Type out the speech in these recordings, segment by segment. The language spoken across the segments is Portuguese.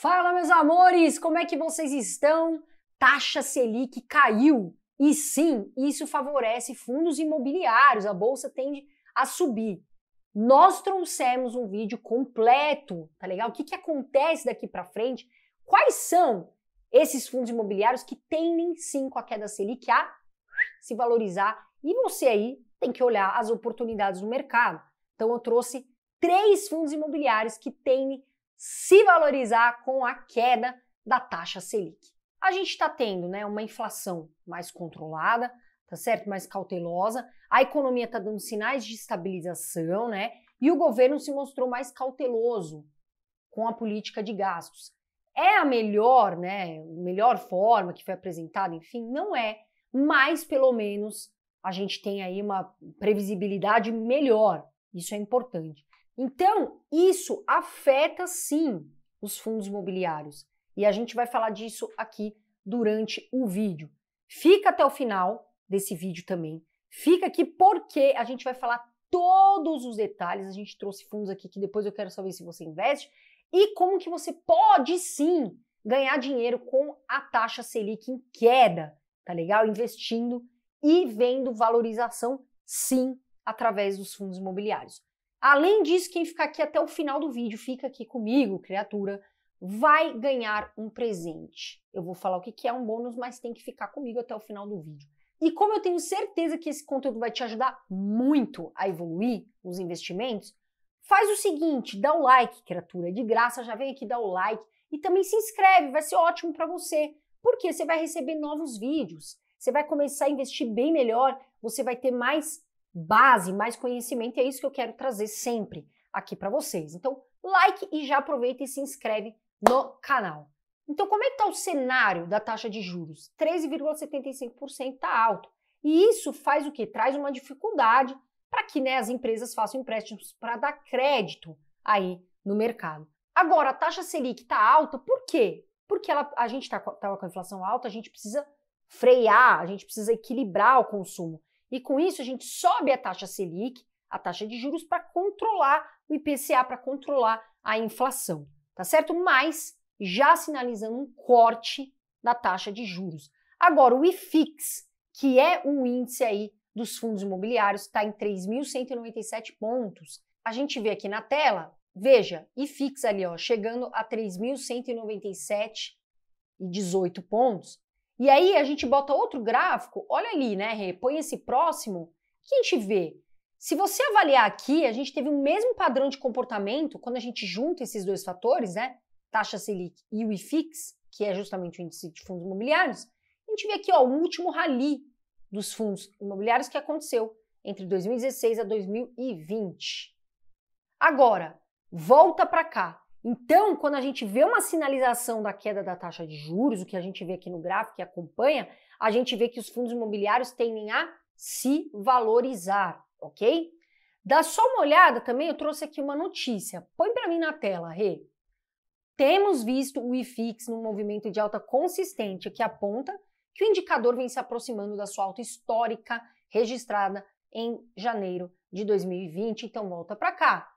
Fala, meus amores, como é que vocês estão? Taxa Selic caiu. E sim, isso favorece fundos imobiliários, a bolsa tende a subir. Nós trouxemos um vídeo completo, tá legal? O que, que acontece daqui para frente? Quais são esses fundos imobiliários que tendem sim com a queda Selic a se valorizar? E você aí tem que olhar as oportunidades do mercado. Então eu trouxe três fundos imobiliários que tendem se valorizar com a queda da taxa Selic. A gente está tendo né, uma inflação mais controlada, tá certo? Mais cautelosa. A economia está dando sinais de estabilização, né? E o governo se mostrou mais cauteloso com a política de gastos. É a melhor, né? Melhor forma que foi apresentada, enfim, não é, mas pelo menos a gente tem aí uma previsibilidade melhor. Isso é importante. Então, isso afeta sim os fundos imobiliários. E a gente vai falar disso aqui durante o vídeo. Fica até o final desse vídeo também. Fica aqui porque a gente vai falar todos os detalhes. A gente trouxe fundos aqui que depois eu quero saber se você investe e como que você pode sim ganhar dinheiro com a taxa Selic em queda, tá legal? Investindo e vendo valorização sim através dos fundos imobiliários. Além disso, quem ficar aqui até o final do vídeo, fica aqui comigo, criatura, vai ganhar um presente. Eu vou falar o que é um bônus, mas tem que ficar comigo até o final do vídeo. E como eu tenho certeza que esse conteúdo vai te ajudar muito a evoluir nos investimentos, faz o seguinte, dá o like, criatura, de graça, já vem aqui dar o like e também se inscreve, vai ser ótimo para você, porque você vai receber novos vídeos, você vai começar a investir bem melhor, você vai ter mais base, mais conhecimento, e é isso que eu quero trazer sempre aqui para vocês. Então, like e já aproveita e se inscreve no canal. Então, como é que está o cenário da taxa de juros? 13,75% está alto. E isso faz o que? Traz uma dificuldade para que né, as empresas façam empréstimos para dar crédito aí no mercado. Agora, a taxa Selic está alta, por quê? Porque ela, a gente está tá com a inflação alta, a gente precisa frear, a gente precisa equilibrar o consumo. E com isso a gente sobe a taxa Selic, a taxa de juros, para controlar o IPCA, para controlar a inflação, tá certo? Mas já sinalizando um corte da taxa de juros. Agora, o IFIX, que é o índice aí dos fundos imobiliários, está em 3.197 pontos. A gente vê aqui na tela, veja, IFIX ali, ó, chegando a 3.197 e 18 pontos. E aí a gente bota outro gráfico, olha ali, né, Rê? Põe esse próximo, que a gente vê. Se você avaliar aqui, a gente teve o mesmo padrão de comportamento quando a gente junta esses dois fatores, né? Taxa Selic e o IFIX, que é justamente o índice de fundos imobiliários. A gente vê aqui, ó, o último rally dos fundos imobiliários que aconteceu entre 2016 a 2020. Agora, volta para cá. Então, quando a gente vê uma sinalização da queda da taxa de juros, o que a gente vê aqui no gráfico que acompanha, a gente vê que os fundos imobiliários tendem a se valorizar, ok? Dá só uma olhada também, eu trouxe aqui uma notícia. Põe para mim na tela, Rê. Temos visto o IFIX num movimento de alta consistente que aponta que o indicador vem se aproximando da sua alta histórica registrada em janeiro de 2020. Então volta para cá.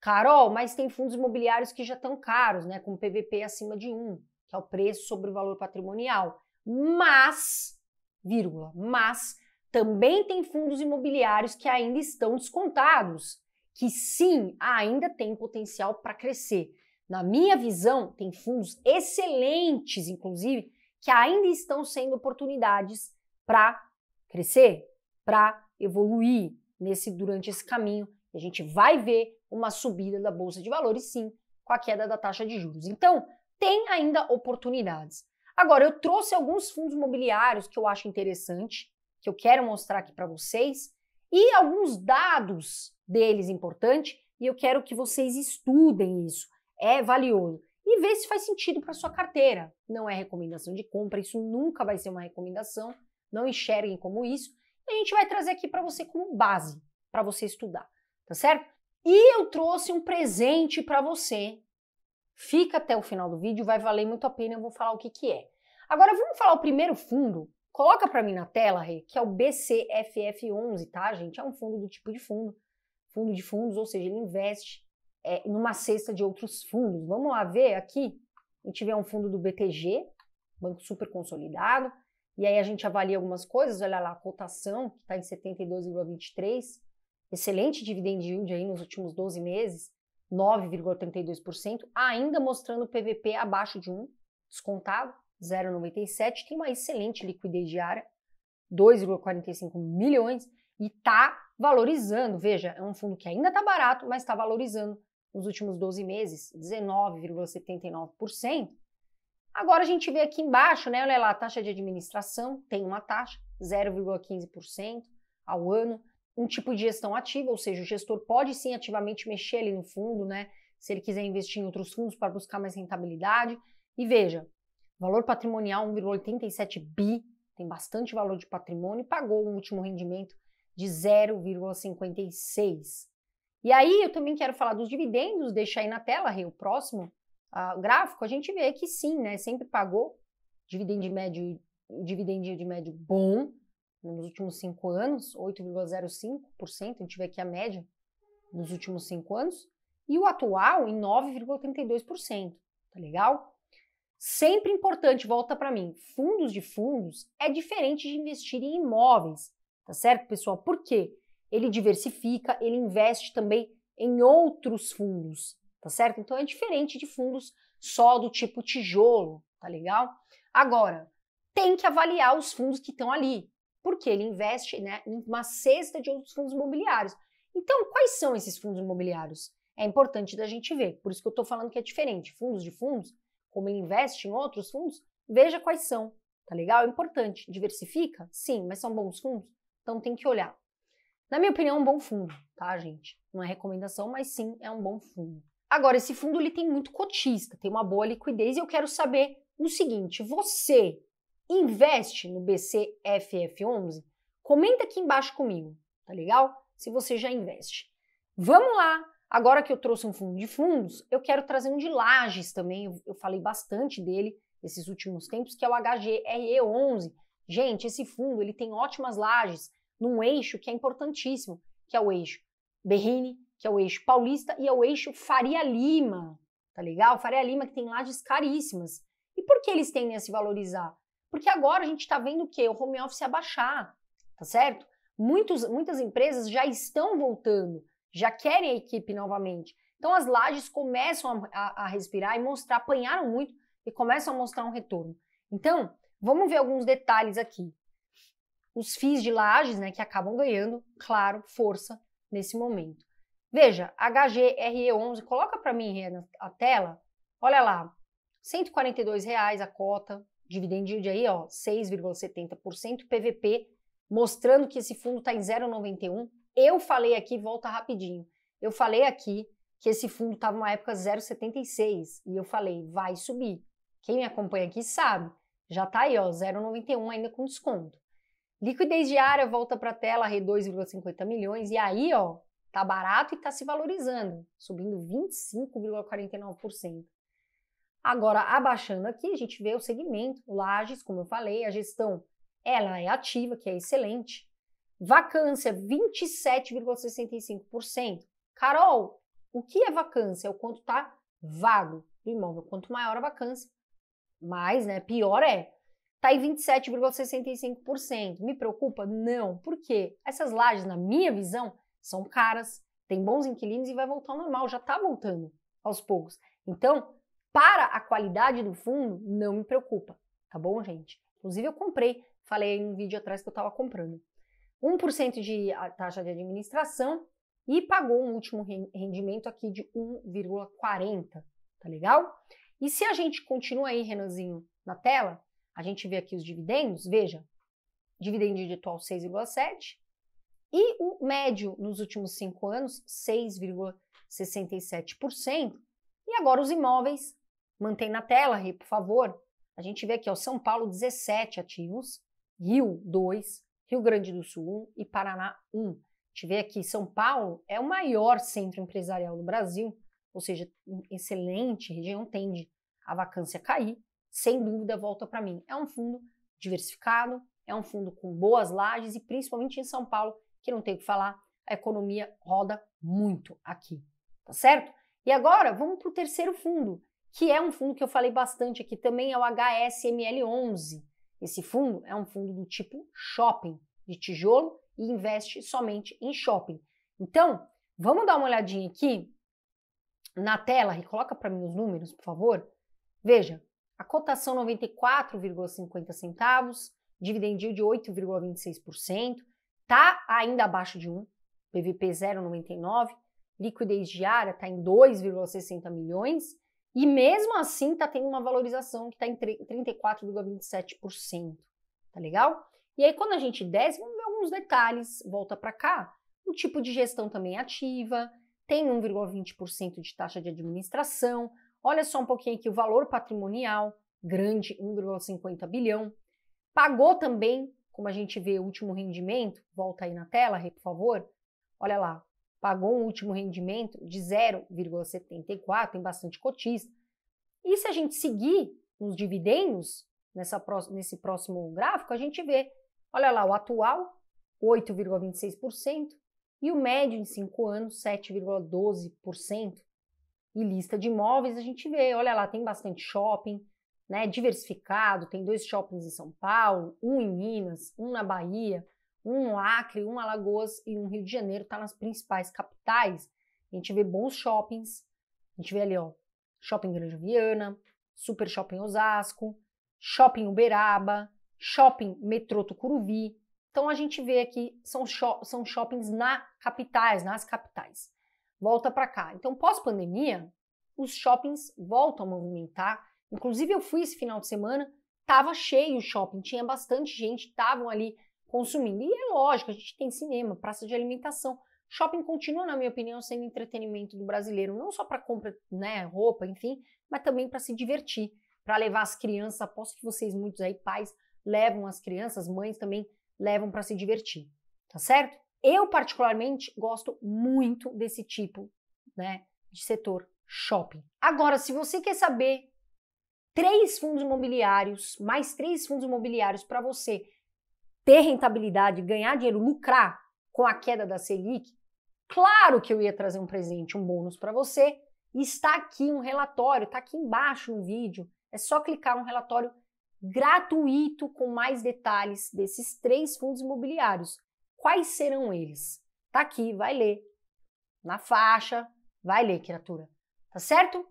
Carol, mas tem fundos imobiliários que já estão caros, né? Com PVP acima de 1, que é o preço sobre o valor patrimonial. Mas, vírgula, mas também tem fundos imobiliários que ainda estão descontados, que sim, ainda tem potencial para crescer. Na minha visão, tem fundos excelentes, inclusive, que ainda estão sendo oportunidades para crescer, para evoluir nesse durante esse caminho. A gente vai ver uma subida da bolsa de valores, sim, com a queda da taxa de juros. Então, tem ainda oportunidades. Agora, eu trouxe alguns fundos imobiliários que eu acho interessante, que eu quero mostrar aqui para vocês, e alguns dados deles importantes, e eu quero que vocês estudem isso. É valioso. E ver se faz sentido para sua carteira. Não é recomendação de compra, isso nunca vai ser uma recomendação. Não enxerguem como isso. A gente vai trazer aqui para você como base, para você estudar, tá certo? E eu trouxe um presente para você. Fica até o final do vídeo, vai valer muito a pena, eu vou falar o que, que é. Agora vamos falar o primeiro fundo. Coloca para mim na tela, Rê, que é o BCFF11, tá, gente? É um fundo do tipo de fundo. Fundo de fundos, ou seja, ele investe é, numa cesta de outros fundos. Vamos lá ver aqui a gente vê um fundo do BTG, banco super consolidado, e aí a gente avalia algumas coisas, olha lá, a cotação, que está em 72,23, excelente dividend yield aí nos últimos 12 meses, 9,32%, ainda mostrando o PVP abaixo de 1, descontado, 0,97, tem uma excelente liquidez diária, 2,45 milhões, e está valorizando. Veja, é um fundo que ainda está barato, mas está valorizando nos últimos 12 meses, 19,79%. Agora a gente vê aqui embaixo, né? Olha lá, a taxa de administração tem uma taxa, 0,15% ao ano. Um tipo de gestão ativa, ou seja, o gestor pode sim ativamente mexer ali no fundo, né? Se ele quiser investir em outros fundos para buscar mais rentabilidade. E veja, valor patrimonial 1,87 bi, tem bastante valor de patrimônio, pagou um último rendimento de 0,56. E aí eu também quero falar dos dividendos, deixa aí na tela, o próximo uh, gráfico, a gente vê que sim, né, sempre pagou dividendo de médio, dividendo de médio bom nos últimos cinco anos, 8,05%, a gente vê aqui a média nos últimos cinco anos, e o atual em 9,32%, tá legal? Sempre importante, volta para mim, fundos de fundos é diferente de investir em imóveis. Tá certo, pessoal? Por quê? Ele diversifica, ele investe também em outros fundos, tá certo? Então é diferente de fundos só do tipo tijolo, tá legal? Agora, tem que avaliar os fundos que estão ali, porque ele investe né, em uma cesta de outros fundos imobiliários. Então, quais são esses fundos imobiliários? É importante da gente ver, por isso que eu estou falando que é diferente. Fundos de fundos, como ele investe em outros fundos, veja quais são, tá legal? É importante. Diversifica? Sim, mas são bons fundos? Então tem que olhar. Na minha opinião, é um bom fundo, tá, gente? Não é recomendação, mas sim é um bom fundo. Agora, esse fundo ele tem muito cotista, tem uma boa liquidez e eu quero saber o seguinte: você investe no BCFF11? Comenta aqui embaixo comigo, tá legal? Se você já investe. Vamos lá! Agora que eu trouxe um fundo de fundos, eu quero trazer um de lajes também. Eu, falei bastante dele nesses últimos tempos, que é o HGRE11. Gente, esse fundo ele tem ótimas lajes num eixo que é importantíssimo, que é o eixo Berrini, que é o eixo Paulista e é o eixo Faria Lima, tá legal? Faria Lima que tem lajes caríssimas. E por que eles tendem a se valorizar? Porque agora a gente está vendo o quê? O home office abaixar, tá certo? Muitos, muitas empresas já estão voltando, já querem a equipe novamente. Então as lajes começam a, a, a respirar e mostrar, apanharam muito e começam a mostrar um retorno. Então, Vamos ver alguns detalhes aqui. Os FIIs de lajes, né, que acabam ganhando, claro, força nesse momento. Veja, HGRE11, coloca para mim a tela. Olha lá, 142 reais a cota, dividend yield aí, ó, 6,70%, PVP, mostrando que esse fundo está em 0,91. Eu falei aqui, volta rapidinho. Eu falei aqui que esse fundo estava numa época 0,76 e eu falei, vai subir. Quem me acompanha aqui sabe. Já está aí, ó, 0,91 ainda com desconto. Liquidez diária volta para a tela, R$ 2,50 milhões, e aí, ó, tá barato e está se valorizando, subindo 25,49%. Agora, abaixando aqui, a gente vê o segmento, o Lages, como eu falei, a gestão, ela é ativa, que é excelente. Vacância, 27,65%. Carol, o que é vacância? É o quanto está vago do imóvel. Quanto maior a vacância, mais, né, pior é. Tá em 27,65%. Me preocupa? Não. Por quê? Essas lajes, na minha visão, são caras, tem bons inquilinos e vai voltar ao normal, já tá voltando aos poucos. Então, para a qualidade do fundo, não me preocupa, tá bom, gente? Inclusive, eu comprei, falei aí no vídeo atrás que eu estava comprando. 1% de taxa de administração e pagou um último rendimento aqui de 1,40, tá legal? E se a gente continua aí, Renanzinho, na tela, a gente vê aqui os dividendos, veja, dividendo individual 6,7 e o médio nos últimos cinco anos 6,67%. E agora os imóveis, mantém na tela, Rê, por favor. A gente vê aqui, ó, São Paulo 17 ativos, Rio 2, Rio Grande do Sul 1 e Paraná 1. A gente vê aqui, São Paulo é o maior centro empresarial do Brasil, ou seja, excelente região, tende a vacância cair, sem dúvida volta para mim. É um fundo diversificado, é um fundo com boas lajes e principalmente em São Paulo, que não tem o que falar, a economia roda muito aqui, tá certo? E agora vamos para o terceiro fundo, que é um fundo que eu falei bastante aqui também, é o HSML11. Esse fundo é um fundo do tipo shopping, de tijolo, e investe somente em shopping. Então, vamos dar uma olhadinha aqui na tela, e coloca para mim os números, por favor. Veja, a cotação 94,50 centavos, dividend de 8,26%, tá ainda abaixo de 1, PVP 0,99, liquidez diária está em 2,60 milhões e mesmo assim está tendo uma valorização que está em 34,27%. Tá legal? E aí quando a gente desce, vamos ver alguns detalhes, volta para cá. O tipo de gestão também é ativa, tem 1,20% de taxa de administração. Olha só um pouquinho aqui o valor patrimonial, grande, 1,50 bilhão. Pagou também, como a gente vê, o último rendimento, volta aí na tela, por favor. Olha lá, pagou um último rendimento de 0,74, tem bastante cotista. E se a gente seguir nos dividendos, nessa, nesse próximo gráfico, a gente vê, olha lá, o atual, 8,26%, e o médio em 5 anos, 7,12%. E lista de imóveis a gente vê, olha lá, tem bastante shopping, né, diversificado, tem dois shoppings em São Paulo, um em Minas, um na Bahia, um Acre, um Alagoas e um Rio de Janeiro, está nas principais capitais. A gente vê bons shoppings, a gente vê ali, ó, Shopping Grande Viana, Super Shopping Osasco, Shopping Uberaba, Shopping Metrô Tucuruvi. Então a gente vê aqui, são, são shoppings na capitais, nas capitais. Volta para cá. Então, pós-pandemia, os shoppings voltam a movimentar. Inclusive, eu fui esse final de semana, tava cheio o shopping, tinha bastante gente, estavam ali consumindo. E é lógico, a gente tem cinema, praça de alimentação. Shopping continua, na minha opinião, sendo entretenimento do brasileiro, não só para compra, né, roupa, enfim, mas também para se divertir, para levar as crianças. Aposto que vocês, muitos aí, pais, levam as crianças, mães também levam para se divertir, tá certo? Eu, particularmente, gosto muito desse tipo né, de setor shopping. Agora, se você quer saber três fundos imobiliários, mais três fundos imobiliários para você ter rentabilidade, ganhar dinheiro, lucrar com a queda da Selic, claro que eu ia trazer um presente, um bônus para você. Está aqui um relatório, está aqui embaixo no vídeo. É só clicar um relatório gratuito com mais detalhes desses três fundos imobiliários. Quais serão eles? Tá aqui, vai ler. Na faixa, vai ler, criatura. Tá certo?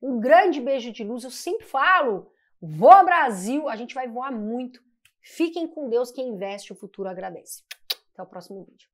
Um grande beijo de luz. Eu sempre falo, voa Brasil, a gente vai voar muito. Fiquem com Deus, quem investe o futuro agradece. Até o próximo vídeo.